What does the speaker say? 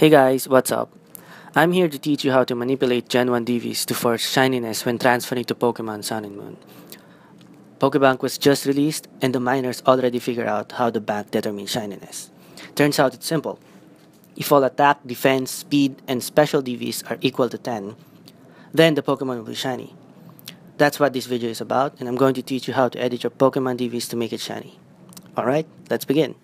Hey guys, what's up? I'm here to teach you how to manipulate Gen 1 DVs to force shininess when transferring to Pokemon Sun and Moon. Pokebank was just released and the miners already figured out how the bank determines shininess. Turns out it's simple. If all attack, defense, speed, and special DVs are equal to 10, then the Pokemon will be shiny. That's what this video is about and I'm going to teach you how to edit your Pokemon DVs to make it shiny. Alright, let's begin.